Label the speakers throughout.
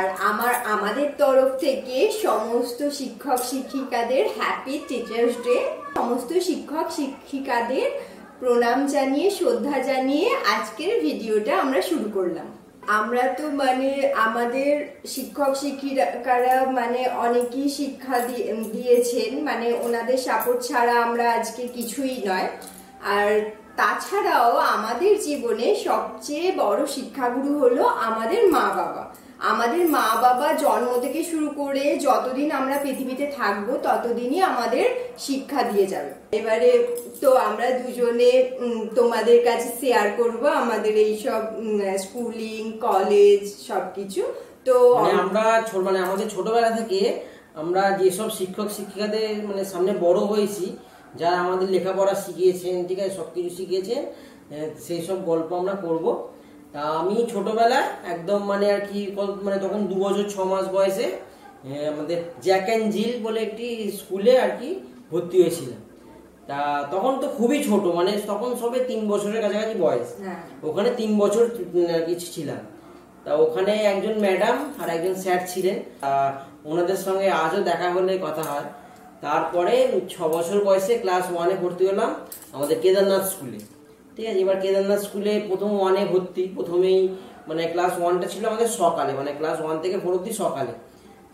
Speaker 1: আর আমার, আমাদের তরফ থেকে সমস্ত শিক্ষক শিক্ষিকাদের হ্যাপি টিচার্স ডে সমস্ত শিক্ষক শিক্ষিকাদের প্রণাম জানিয়ে, শ্রদ্ধা জানিয়ে আজকের ভিডিওটা আমরা শুরু করলাম। আমরা তো মানে আমাদের শিক্ষক শিক্ষিকারা মানে অনেকই শিক্ষা দিয়েছেন মানে ওনাদের সাপোর্ট ছাড়া আমরা আজকে কিছুই নয়। আর তাছাড়াও আমাদের জীবনে সবচেয়ে বড় শিক্ষাগুরু হলো আমাদের মা বাবা আমাদের মা বাবা জন্ম থেকে শুরু করে যতদিন আমরা পৃথিবীতে থাকব, ততদিনই আমাদের শিক্ষা দিয়ে যাবে। এবারে তো আমরা দুজনে তোমাদের কাছে শেয়ার করব আমাদের এই সব স্কুলিং কলেজ সবকিছু। তো
Speaker 2: মানে আমরা মানে আমাদের ছোটবেলা থেকে আমরা যেসব শিক্ষক, শিক্ষিকাদের মানে সামনে বড় হয়েছি, যারা আমাদের লেখাপড়া শিখিয়েছেন, ঠিক আছে সব কিছু শিখিয়েছেন সেই সব গল্প আমরা করব। তা আমি ছোটবেলায় একদম মানে আর কি মানে তখন দু বছর ছ মাস বয়সে আমাদের জ্যাক অ্যান্ড জিল বলে একটি স্কুলে আর কি ভর্তি হয়েছিলাম। তা তখন তো খুবই ছোট মানে তখন সবে তিন বছরের কাছাকাছি বয়স। হ্যাঁ। ওখানে তিন বছর কিছু ছিলাম। তা ওখানে একজন ম্যাডাম আর একজন স্যার ছিলেন। ওনাদের সঙ্গে আজও দেখা হলে কথা হয়। তারপরে ছ বছর বয়সে ক্লাস ওয়ানে ভর্তি হলাম আমাদের কেদারনাথ স্কুলে। ঠিক আছে? এবার কেদারনাথ স্কুলে প্রথম ওয়ানে ভর্তি, প্রথমেই মানে ক্লাস ওয়ানটা ছিল আমাদের সকালে মানে ক্লাস ওয়ান থেকে ফোর অব্দি সকালে।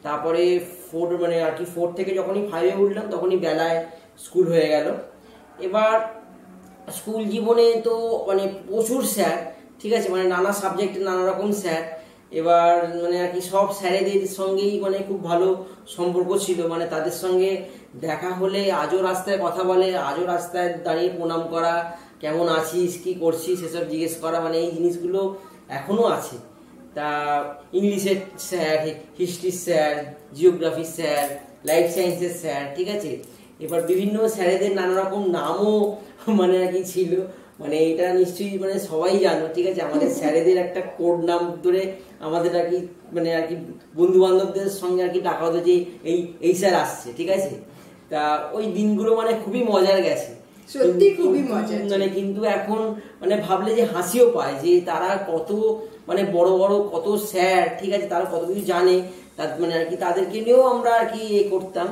Speaker 2: তারপরে ফোর মানে আর কি ফোর থেকে যখনই ফাইভে উঠলাম, তখনই বেলায় স্কুল হয়ে গেল। এবার স্কুল জীবনে তো মানে প্রচুর স্যার ঠিক আছে? মানে নানা সাবজেক্টে নানা রকম স্যার এবার মানে আর কি সব স্যারেদের সঙ্গেই মানে খুব ভালো সম্পর্ক ছিল। মানে তাদের সঙ্গে দেখা হলে, আজও রাস্তায় কথা বলে, আজও রাস্তায় দাঁড়িয়ে প্রণাম করা কেমন আছিস, কি করছিস সেসব জিজ্ঞেস করা মানে এই জিনিসগুলো এখনও আছে। তা ইংলিশের স্যার হিস্ট্রির স্যার জিওগ্রাফির স্যার, লাইফ সায়েন্সের স্যার, ঠিক আছে? এবার বিভিন্ন স্যারেদের নানা রকম নামও মানে আর কি ছিল। মানে এটা নিশ্চয়ই মানে সবাই জানো, ঠিক আছে? আমাদের স্যারেদের একটা কোড নাম ধরে আমাদের আর কি মানে আর কি বন্ধু বান্ধবদের সঙ্গে আর কি টাকা হতো যে এই এই স্যার আসছে, ঠিক আছে? তা ওই দিনগুলো মানে খুবই মজার গেছে।
Speaker 1: সত্যি খুবই মজার
Speaker 2: মানে কিন্তু এখন মানে ভাবলে যে হাসিও পায় যে তারা কত মানে বড় বড় কত স্যার ঠিক আছে তারা কত কিছু জানে। তার মানে আর কি তাদেরকে নিয়েও আমরা আর কি এ করতাম।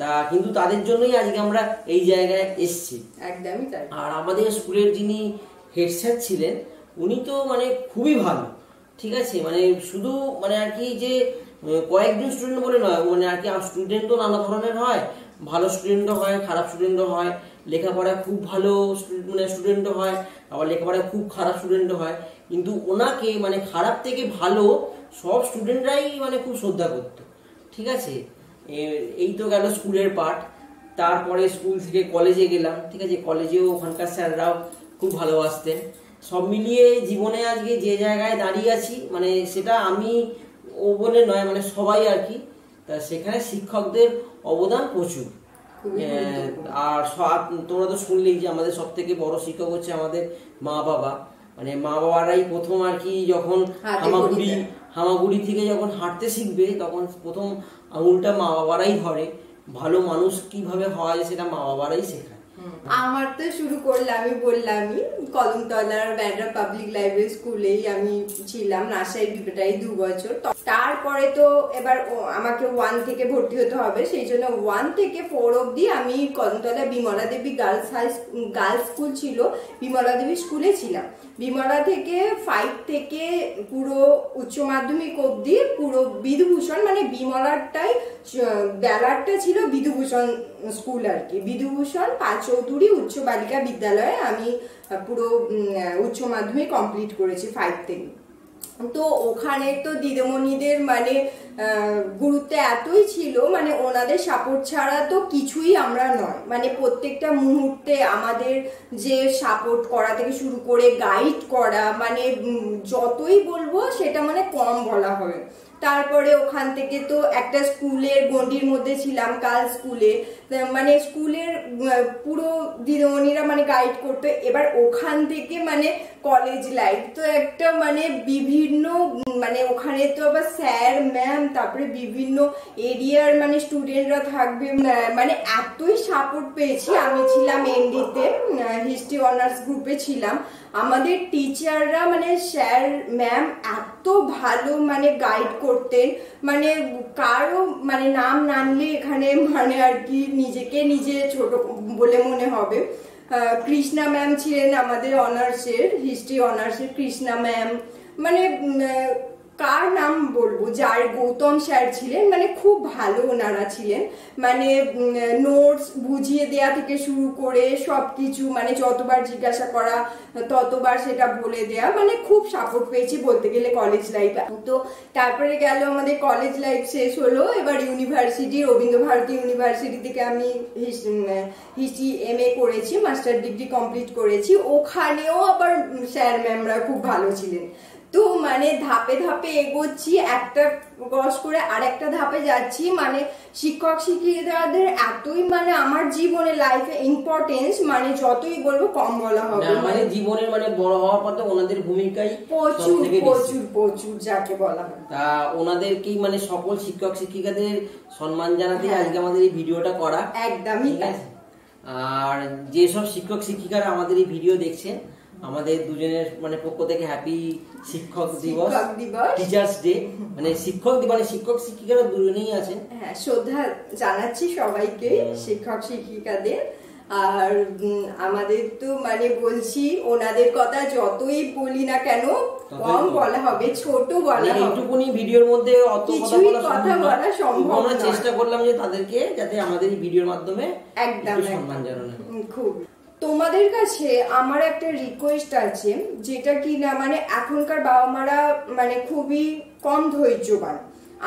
Speaker 2: তা কিন্তু তাদের জন্যই আজকে আমরা এই জায়গায় এসছি।
Speaker 1: একদমই তাই।
Speaker 2: আর আমাদের স্কুলের যিনি হেড স্যার ছিলেন উনি তো মানে খুবই ভালো ঠিক আছে? মানে শুধু মানে আর কি যে কয়েকজন স্টুডেন্ট বলে নয় মানে আর কি স্টুডেন্টও নানা ধরনের হয় ভালো স্টুডেন্টও হয় খারাপ স্টুডেন্টও হয়। লেখাপড়ায় খুব ভালো মানে স্টুডেন্টও হয়, আবার লেখাপড়ায় খুব খারাপ স্টুডেন্টও হয়। কিন্তু ওনাকে মানে খারাপ থেকে ভালো সব স্টুডেন্টরাই মানে খুব শ্রদ্ধা করতো, ঠিক আছে? এই তো গেল স্কুলের পাঠ। তারপরে স্কুল থেকে কলেজে গেলাম, ঠিক আছে? কলেজেও ওখানকার স্যাররাও খুব ভালোবাসতেন। সব মিলিয়ে জীবনে আজকে যে জায়গায় দাঁড়িয়ে আছি মানে সেটা আমি ও বলে নয় মানে সবাই আর কি, তা সেখানে শিক্ষকদের অবদান প্রচুর। আর তোমরা তো শুনলেই যে আমাদের সব থেকে বড় শিক্ষক হচ্ছে আমাদের মা বাবা। মানে মা বাবারাই প্রথম আর কি যখন হামাগুড়ি হামাগুড়ি থেকে যখন হাঁটতে শিখবে তখন প্রথম আঙুলটা মা বাবারাই ধরে। ভালো মানুষ কীভাবে হয় সেটা মা বাবারাই শেখায়।
Speaker 1: আমার তো শুরু করলাম আমি বললামই কদমতলার ব্যান্ডার পাবলিক লাইব্রেরি স্কুলেই আমি ছিলাম নার্সারি বিপেটাই দু বছর। তারপরে তো এবার আমাকে ওয়ান থেকে ভর্তি হতে হবে, সেই জন্য ওয়ান থেকে ফোর অব্দি আমি Kadamtala Bimala Devi girls high girls school ছিল বিমলা দেবী স্কুলে ছিলাম। বিমলা থেকে ফাইভ থেকে পুরো উচ্চ মাধ্যমিক অব্দি পুরো বিধুভূষণ মানে বিমলারটাই বেলারটা ছিল বিধুভূষণ স্কুল আর কি। বিধুভূষণ পাঁচ চৌধুরী উচ্চ বালিকা বিদ্যালয়ে আমি পুরো উচ্চ মাধ্যমিক কমপ্লিট করেছি ফাইভ থেকে। তো ওখানে তো দিদিমণিদের মানে গুরুত্ব এতই ছিল মানে ওনাদের সাপোর্ট ছাড়া তো কিছুই আমরা নয়। মানে প্রত্যেকটা মুহূর্তে আমাদের যে সাপোর্ট করা থেকে শুরু করে গাইড করা মানে যতই বলব সেটা মানে কম বলা হবে তারপরে ওখান থেকে তো একটা স্কুলের গন্ডির মধ্যে ছিলাম, কাল স্কুলে। মানে স্কুলের পুরো দিদিমণিরা মানে গাইড করতো। এবার ওখান থেকে মানে কলেজ লাইফ তো একটা মানে বিভিন্ন মানে ওখানে তো আবার স্যার ম্যাম তারপরে বিভিন্ন এরিয়ার মানে স্টুডেন্টরা থাকবে মানে এতই সাপোর্ট পেয়েছি। আমি ছিলাম এনডিতে হিস্ট্রি অনার্স গ্রুপে ছিলাম। আমাদের টিচাররা মানে স্যার ম্যাম এত ভালো মানে গাইড করতেন। মানে কারও মানে নাম নানলে এখানে মানে আর কি নিজেকে নিজে ছোট বলে মনে হবে। কৃষ্ণা ম্যাম ছিলেন আমাদের অনার্সের হিস্ট্রি অনার্সের কৃষ্ণা ম্যাম। মানে কার নাম বলব? যার গৌতম স্যার ছিলেন মানে খুব ভালো ওনারা ছিলেন। মানে নোটস বুঝিয়ে দেয়া থেকে শুরু করে সবকিছু মানে যতবার জিজ্ঞাসা করা, ততবার সেটা বলে দেয়া মানে খুব সাপোর্ট পেয়েছি বলতে গেলে কলেজ লাইফ তো তারপরে গেল আমাদের কলেজ লাইফ শেষ হলো, এবার ইউনিভার্সিটি রবীন্দ্র ভারতী ইউনিভার্সিটি থেকে আমি হিস্ট্রি এম এ করেছি মাস্টার ডিগ্রি কমপ্লিট করেছি। ওখানেও আবার স্যার ম্যামরা খুব ভালো ছিলেন। তো মানে ধাপে ধাপে এগোচ্ছি একটা ক্রস করে আরেকটা ধাপে যাচ্ছি। মানে শিক্ষক শিক্ষিকাদের এতই মানে আমার জীবনে লাইফে ইম্পর্টেন্স মানে যতই বলব কম বলা হবে। মানে
Speaker 2: জীবনের মানে বড় হওয়ার পর ওনাদের ভূমিকাই
Speaker 1: প্রচুর প্রচুর প্রচুর যাকে বলা হয়।
Speaker 2: তা ওনাদেরকেই মানে সকল শিক্ষক শিক্ষিকাদের সম্মান জানাতে
Speaker 1: হ্যাঁ।
Speaker 2: আজকে আমাদের এই ভিডিওটা করা।
Speaker 1: একদমই?
Speaker 2: আর যেসব শিক্ষক শিক্ষিকারা আমাদের এই ভিডিও দেখছেন আমাদের দুজনের মানে পক্ষ থেকে হ্যাপি শিক্ষক দিবস টিচার্স ডে মানে শিক্ষক মানে শিক্ষক শিক্ষিকারা দুজনেই আছেন।
Speaker 1: হ্যাঁ শ্রদ্ধা জানাচ্ছি সবাইকে শিক্ষক শিক্ষিকাদের। আর আমাদের তো মানে বলছি ওনাদের কথা যতই বলি না কেন কম। বলা। হবে ছোট
Speaker 2: মানে
Speaker 1: বলা হবে।
Speaker 2: এইটুকুনি ভিডিওর মধ্যে অত কথা বলা
Speaker 1: কথা। বলা সম্ভব
Speaker 2: আমরা চেষ্টা করলাম যে তাদেরকে যাতে আমাদের এই ভিডিওর মাধ্যমে
Speaker 1: একদম
Speaker 2: সম্মান জানানো হয়।
Speaker 1: খুব। তোমাদের কাছে আমার একটা রিকোয়েস্ট আছে, যেটা কি না মানে এখনকার বাবা মারা মানে খুবই কম ধৈর্যবান।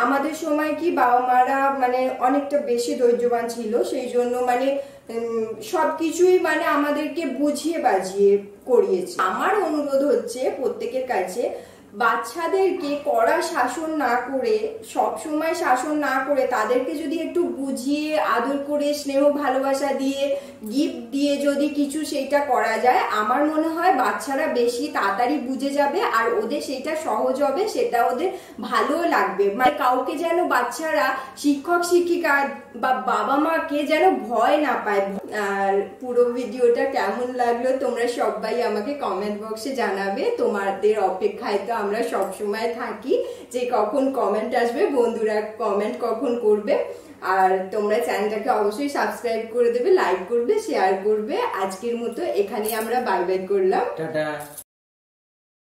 Speaker 1: আমাদের সময় কি বাবা মারা মানে অনেকটা বেশি ধৈর্যবান ছিল, সেই জন্য মানে সব কিছুই মানে আমাদেরকে বুঝিয়ে বাজিয়ে করিয়েছে। আমার অনুরোধ হচ্ছে প্রত্যেকের কাছে বাচ্চাদেরকে কড়া শাসন না করে সব সময় শাসন না করে, তাদেরকে যদি একটু বুঝিয়ে, আদর করে, স্নেহ, ভালোবাসা দিয়ে গিফট দিয়ে যদি কিছু সেইটা করা যায়, আমার মনে হয় বাচ্চারা বেশি তাড়াতাড়ি বুঝে যাবে আর ওদের সেটা সহজ হবে, সেটা ওদের ভালোও লাগবে। মানে কাউকে যেন বাচ্চারা শিক্ষক, শিক্ষিকা বা বাবা মাকে যেন ভয় না পায়। আর পুরো ভিডিওটা কেমন লাগল তোমরা সবাই আমাকে কমেন্ট বক্সে জানাবে। তোমাদের অপেক্ষায় তো আমরা সব সময় থাকি যে কখন কমেন্ট আসবে, বন্ধুরা কমেন্ট কখন করবে। আর তোমরা চ্যানেলটাকে অবশ্যই সাবস্ক্রাইব করে দেবে লাইক করবে শেয়ার করবে। আজকের মতো এখানে আমরা বাই বাই করলাম